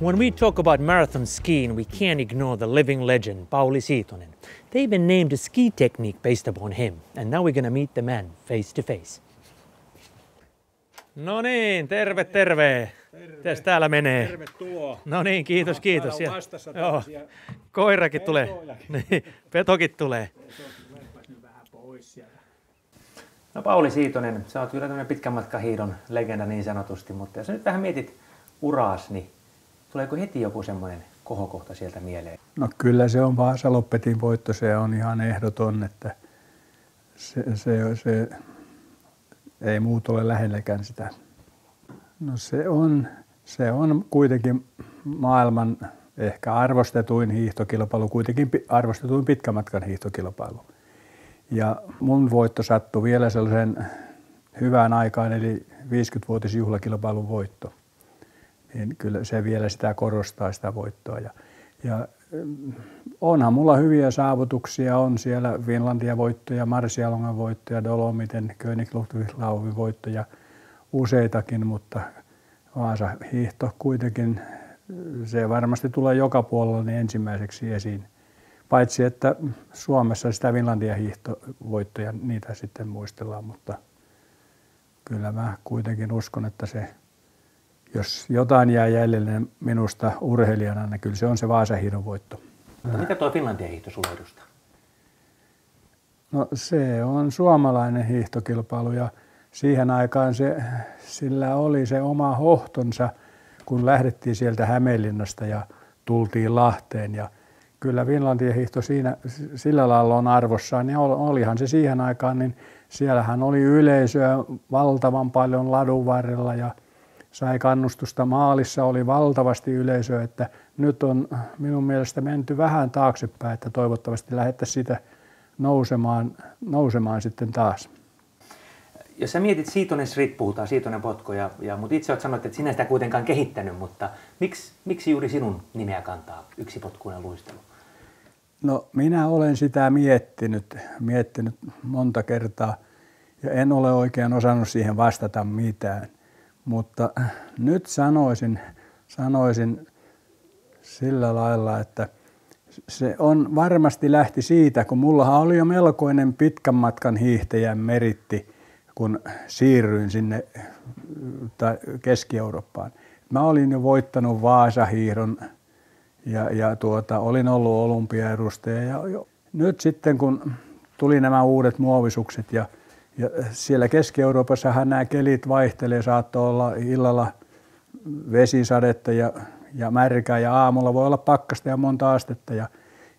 When we talk about marathon skiing, we can't ignore the living legend, Pauli Siitonen. They even named a ski technique based upon him, and now we're gonna meet the man face to face. No niin, terve, terve. Mitäs täällä menee? Tervetuloa. No niin, kiitos, kiitos. Ja- vastassa Joo, koirakin tulee. Niin, petokin tulee. Tulepas nyt vähän pois sieltä. No Pauli Siitonen, sä oot kyllä tämmöinen pitkän matkan hiidon legenda niin sanotusti, mutta jos nyt vähän mietit uraas, niin tuleeko heti joku semmoinen kohokohta sieltä mieleen? No kyllä se on Vaasaloppetin voitto, se on ihan ehdoton, että se, se, se ei muut ole lähelläkään sitä. No se on, se on kuitenkin maailman ehkä arvostetuin hiihtokilpailu, kuitenkin arvostetuin pitkän matkan hiihtokilpailu. Ja mun voitto sattui vielä sellaisen hyvään aikaan, eli 50-vuotisjuhlakilpailun voitto. Niin kyllä se vielä sitä korostaa sitä voittoa. Ja, ja mm, onhan mulla hyviä saavutuksia, on siellä Finlandia voittoja, Marsialongan voittoja, Dolomiten, Königsluftlauvin voittoja, useitakin, mutta Vaasa hiihto kuitenkin, se varmasti tulee joka puolella niin ensimmäiseksi esiin. Paitsi että Suomessa sitä Finlandia hiihtovoittoja, niitä sitten muistellaan, mutta kyllä mä kuitenkin uskon, että se, jos jotain jää jäljelle minusta urheilijana, niin kyllä se on se Vaasahiidon voitto. Mutta mitä tuo Finlandia hiihto sulle edustaa? No se on suomalainen hiihtokilpailu ja siihen aikaan se, sillä oli se oma hohtonsa, kun lähdettiin sieltä Hämeenlinnasta ja tultiin Lahteen. Ja kyllä Finlandia hiihto siinä, sillä lailla on arvossaan, niin ol- olihan se siihen aikaan, niin siellähän oli yleisöä valtavan paljon ladun varrella ja sai kannustusta. Maalissa oli valtavasti yleisöä, että nyt on minun mielestä menty vähän taaksepäin, että toivottavasti lähettäisiin sitä nousemaan, nousemaan sitten taas. Jos sä mietit Siitonen Street, puhutaan Siitonen potko, ja, ja, mutta itse olet sanonut, että sinä sitä kuitenkaan kehittänyt, mutta miksi, miksi juuri sinun nimeä kantaa yksi potkuinen luistelu? No minä olen sitä miettinyt, miettinyt monta kertaa ja en ole oikein osannut siihen vastata mitään. Mutta nyt sanoisin, sanoisin sillä lailla, että se on varmasti lähti siitä, kun mullahan oli jo melkoinen pitkän matkan hiihtäjän meritti, kun siirryin sinne Keski-Eurooppaan. Mä olin jo voittanut Vaasahiiron ja, ja tuota, olin ollut olympiaedustaja. Ja jo, nyt sitten kun tuli nämä uudet muovisukset ja, ja siellä Keski-Euroopassahan nämä kelit vaihtelee, saattoi olla illalla vesisadetta ja, ja märkää ja aamulla voi olla pakkasta ja monta astetta. Ja,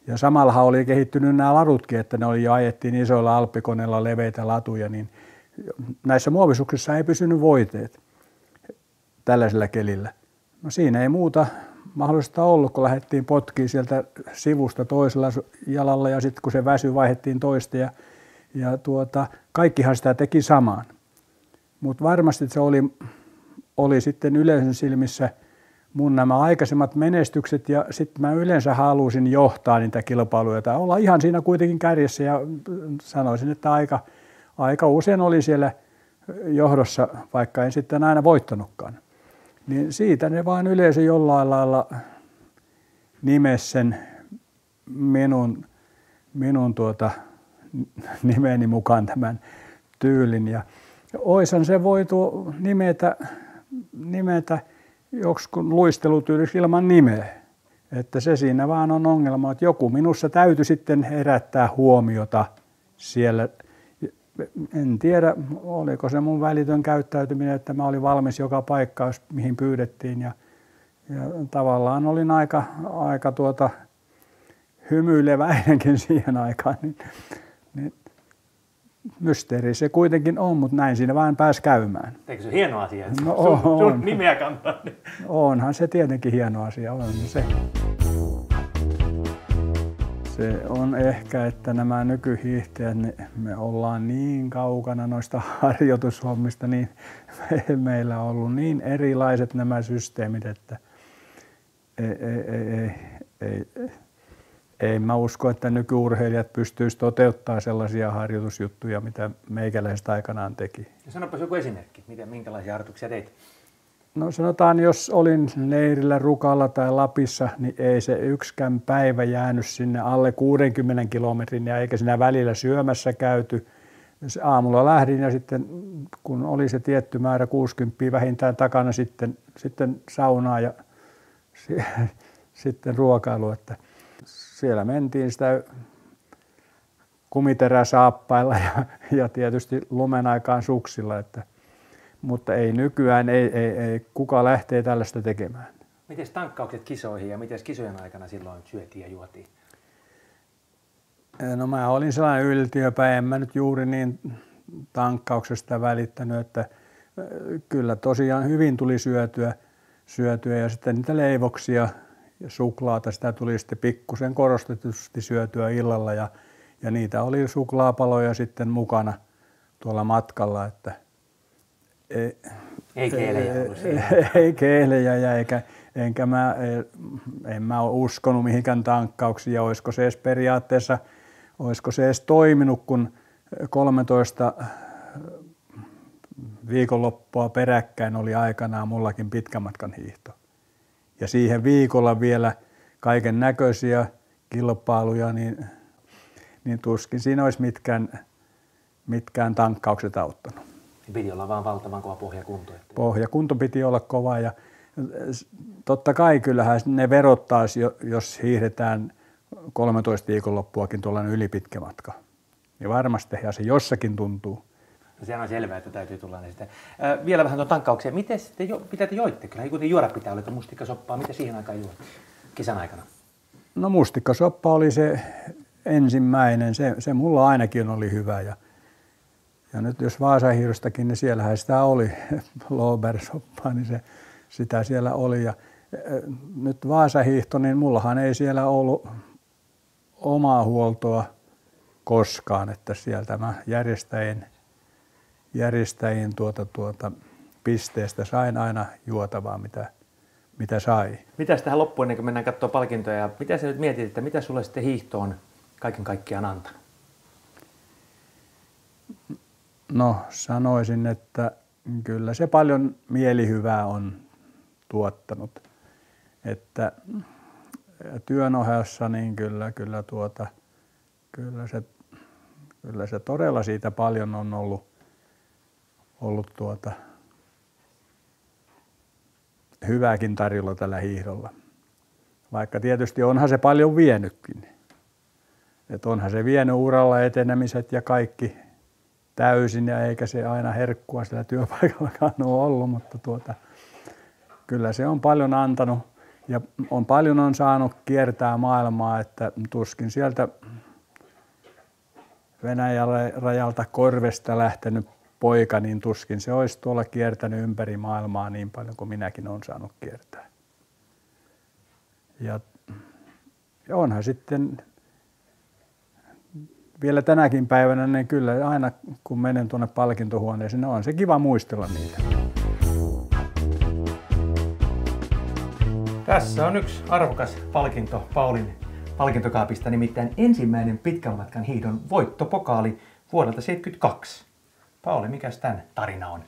ja samallahan oli kehittynyt nämä ladutkin, että ne oli jo ajettiin isoilla alppikoneilla leveitä latuja, niin näissä muovisuksissa ei pysynyt voiteet tällaisella kelillä. No siinä ei muuta mahdollista ollut, kun lähdettiin potkiin sieltä sivusta toisella jalalla ja sitten kun se väsy vaihdettiin toista ja, ja tuota, kaikkihan sitä teki samaan. Mutta varmasti se oli, oli sitten yleisön silmissä mun nämä aikaisemmat menestykset ja sitten mä yleensä halusin johtaa niitä kilpailuja tai olla ihan siinä kuitenkin kärjessä ja sanoisin, että aika, aika usein oli siellä johdossa, vaikka en sitten aina voittanutkaan. Niin siitä ne vain yleisö jollain lailla nimes sen minun, minun tuota, nimeni mukaan tämän tyylin. Ja oisan se voitu nimetä, nimetä joksikun luistelutyyliksi ilman nimeä. Että se siinä vaan on ongelma, että joku minussa täytyy sitten herättää huomiota siellä. En tiedä, oliko se mun välitön käyttäytyminen, että mä olin valmis joka paikkaan, mihin pyydettiin. Ja, ja tavallaan olin aika, aika tuota, hymyileväinenkin siihen aikaan. Niin, niin mysteeri se kuitenkin on, mutta näin siinä vain pääsi käymään. Eikö se hieno asia, No sun, sun on. nimeä kantaa? Onhan se tietenkin hieno asia, on se. Se on ehkä, että nämä nykyhiihtäjät, niin me ollaan niin kaukana noista harjoitushommista, niin me- meillä on ollut niin erilaiset nämä systeemit, että ei, ei, ei, ei, ei, ei, ei mä usko, että nykyurheilijat pystyisivät toteuttamaan sellaisia harjoitusjuttuja, mitä meikäläiset aikanaan teki. Ja sanopas joku esimerkki, miten, minkälaisia harjoituksia teit? No sanotaan, jos olin leirillä Rukalla tai Lapissa, niin ei se yksikään päivä jäänyt sinne alle 60 kilometrin ja eikä siinä välillä syömässä käyty. Aamulla lähdin ja sitten kun oli se tietty määrä 60 vähintään takana sitten, sitten saunaa ja sitten ruokailu. Että siellä mentiin sitä kumiteräsaappailla ja, ja tietysti lumen aikaan suksilla. Että mutta ei nykyään, ei, ei, ei kuka lähtee tällaista tekemään. Miten tankkaukset kisoihin ja miten kisojen aikana silloin syötiin ja juotiin? No mä olin sellainen yltiöpä, en mä nyt juuri niin tankkauksesta välittänyt, että kyllä tosiaan hyvin tuli syötyä, syötyä ja sitten niitä leivoksia ja suklaata, sitä tuli sitten pikkusen korostetusti syötyä illalla ja, ja niitä oli suklaapaloja sitten mukana tuolla matkalla, että – ei, ei keelejä ollut Ei keelejä ja eikä, enkä mä, en mä ole uskonut mihinkään tankkauksiin ja olisiko se edes periaatteessa, olisiko se edes toiminut, kun 13 viikonloppua peräkkäin oli aikanaan mullakin pitkämatkan hiihto. Ja siihen viikolla vielä kaiken näköisiä kilpailuja, niin, niin tuskin siinä olisi mitkään, mitkään tankkaukset auttanut. Piti olla vaan valtavan kova pohjakunto. Että... Pohjakunto piti olla kova ja totta kai kyllähän ne verottaisi, jos hiihdetään 13 viikonloppuakin tuollainen ylipitkä matka. Ja varmasti ja se jossakin tuntuu. No sehän on selvää, että täytyy tulla sitten. Äh, vielä vähän tuon tankkauksia. Miten te, jo, mitä te joitte? Kyllä kuten juoda pitää, oliko mustikkasoppaa. Mitä siihen aikaan juotte kesän aikana? No mustikkasoppa oli se ensimmäinen. Se, se mulla ainakin oli hyvä. Ja, ja nyt jos Vaasahiirostakin, niin siellähän sitä oli, Lobersoppaa, niin se, sitä siellä oli. Ja nyt Vaasahiihto, niin mullahan ei siellä ollut omaa huoltoa koskaan, että sieltä mä järjestäjin, järjestäjin tuota, tuota, pisteestä sain aina juotavaa, mitä, mitä sai. Mitä tähän loppuun, ennen kuin mennään katsomaan palkintoja, mitä sä nyt mietit, että mitä sulle sitten hiihto on kaiken kaikkiaan antanut? No sanoisin, että kyllä se paljon mielihyvää on tuottanut. Että työn ohessa niin kyllä, kyllä, tuota, kyllä, se, kyllä se todella siitä paljon on ollut, ollut tuota, hyvääkin tarjolla tällä hiihdolla. Vaikka tietysti onhan se paljon vienytkin. että onhan se vienyt uralla etenemiset ja kaikki täysin ja eikä se aina herkkua sillä työpaikallakaan ole ollut, mutta tuota, kyllä se on paljon antanut ja on paljon on saanut kiertää maailmaa, että tuskin sieltä Venäjän rajalta Korvesta lähtenyt poika, niin tuskin se olisi tuolla kiertänyt ympäri maailmaa niin paljon kuin minäkin olen saanut kiertää. Ja, ja onhan sitten vielä tänäkin päivänä, niin kyllä aina kun menen tuonne palkintohuoneeseen, niin on se kiva muistella niitä. Tässä on yksi arvokas palkinto Paulin palkintokaapista, nimittäin ensimmäinen pitkän matkan hiidon voittopokaali vuodelta 1972. Pauli, mikä tämän tarina on?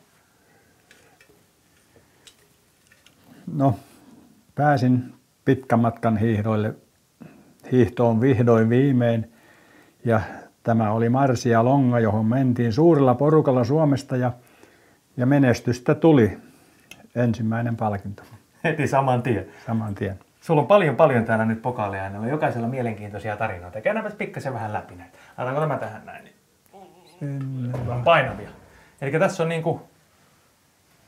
No, pääsin pitkän matkan hiihdoille, hiihtoon vihdoin viimein ja Tämä oli Marsia Longa, johon mentiin suurella porukalla Suomesta ja, ja menestystä tuli ensimmäinen palkinto. Heti saman tien. Saman tien. Sulla on paljon paljon täällä nyt pokaaleja, on jokaisella mielenkiintoisia tarinoita. Käydäänpäs pikkasen vähän läpi näitä. Laitaanko tämä tähän näin? Niin... On painavia. Eli tässä on niinku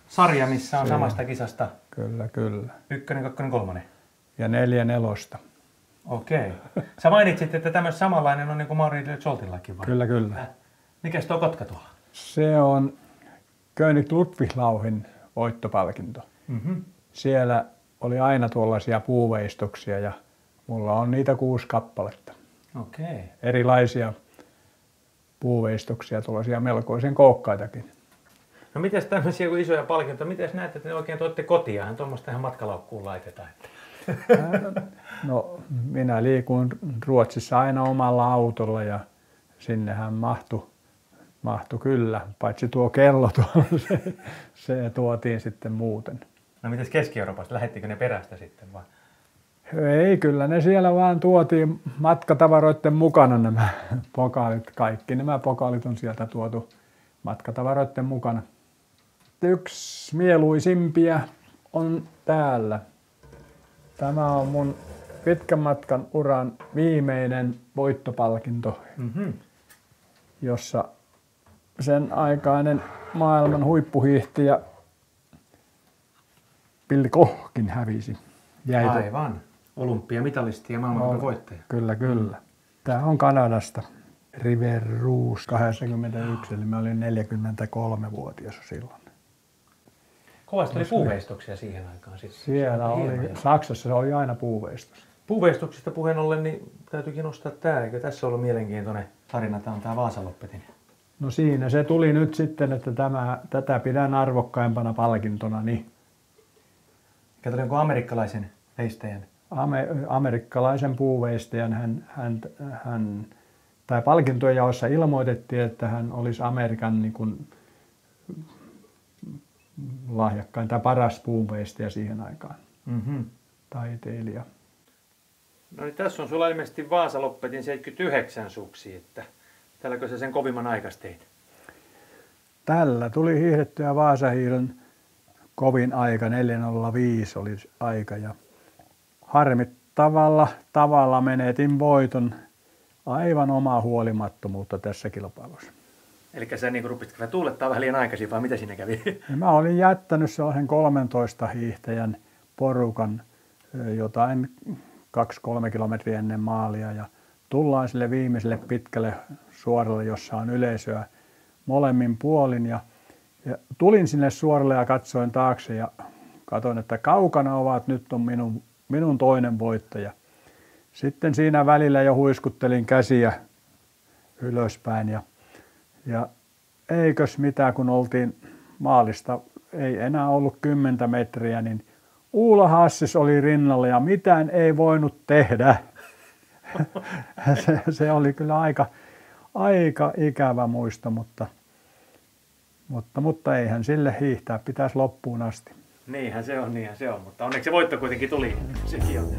sarja, missä on Se. samasta kisasta. Kyllä, kyllä. Ykkönen, kakkonen, kolmonen. Ja neljä nelosta. Okei. Sä mainitsit, että tämä samanlainen on niin kuin Mauri Zoltillakin vai? Kyllä, kyllä. Äh. Mikäs tuo kotka tuolla? Se on König Ludwiglauhin voittopalkinto. Mm-hmm. Siellä oli aina tuollaisia puuveistoksia ja mulla on niitä kuusi kappaletta. Okei. Erilaisia puuveistoksia, tuollaisia melkoisen kookkaitakin. No miten tämmöisiä isoja palkintoja, miten näette, että ne oikein tuotte kotiin? Tuommoista ihan matkalaukkuun laitetaan. No minä liikun Ruotsissa aina omalla autolla ja sinnehän mahtui, mahtui kyllä, paitsi tuo kello tuolla, se, se tuotiin sitten muuten. No mites Keski-Euroopasta? Lähettikö ne perästä sitten vai? Ei, kyllä ne siellä vaan tuotiin matkatavaroiden mukana nämä pokaalit. Kaikki nämä pokaalit on sieltä tuotu matkatavaroiden mukana. Yksi mieluisimpia on täällä. Tämä on mun pitkän matkan uran viimeinen voittopalkinto, Mm-hmm. jossa sen aikainen maailman huippuhiihtäjä Billy Kohkin hävisi. Jäi Aivan. Olympiamitalisti ja maailmankupan voittaja. Kyllä, kyllä. Tämä on Kanadasta. River Rouge 81, eli mä olin 43-vuotias silloin. Kovasti oli puuveistoksia siihen aikaan siis. Siellä oli, Hienoja. Saksassa se oli aina puuveistos. Puuveistoksista puheen ollen, niin täytyykin nostaa tämä. Eikö tässä ollut mielenkiintoinen tarina? Tämä on tämä Vaasaloppetin. No siinä se tuli nyt sitten, että tämä, tätä pidän arvokkaimpana palkintona. Niin Mikä tuli jonkun amerikkalaisen veistäjän. Ame, amerikkalaisen puuveistäjän hän, hän, hän tai palkintojen jaossa ilmoitettiin, että hän olisi Amerikan niin kuin, lahjakkain tai paras puuveistäjä siihen aikaan, Mm-hmm. taiteilija. No niin tässä on sulla ilmeisesti Vaasaloppetin 79 suksi, että tälläkö sä sen kovimman aikas teit? Tällä tuli hiihdettyä Vaasahiiren kovin aika, 405 oli aika ja harmittavalla tavalla menetin voiton aivan omaa huolimattomuutta tässä kilpailussa. Eli sä niin rupesit kyllä tuulettaa vähän liian aikaisin, vai mitä siinä kävi? Mä olin jättänyt sellaisen 13 hiihtäjän porukan jotain 2-3 kilometriä ennen maalia ja tullaan sille viimeiselle pitkälle suoralle, jossa on yleisöä molemmin puolin ja, ja tulin sinne suoralle ja katsoin taakse ja katsoin, että kaukana ovat nyt on minun, minun toinen voittaja. Sitten siinä välillä jo huiskuttelin käsiä ylöspäin ja, ja eikös mitä, kun oltiin maalista, ei enää ollut 10 metriä, niin Uula Hassis oli rinnalla ja mitään ei voinut tehdä. se, se oli kyllä aika, aika ikävä muisto, mutta, mutta, mutta eihän sille hiihtää, pitäisi loppuun asti. Niinhän se on, niinhän se on, mutta onneksi se voitto kuitenkin tuli. Sekin on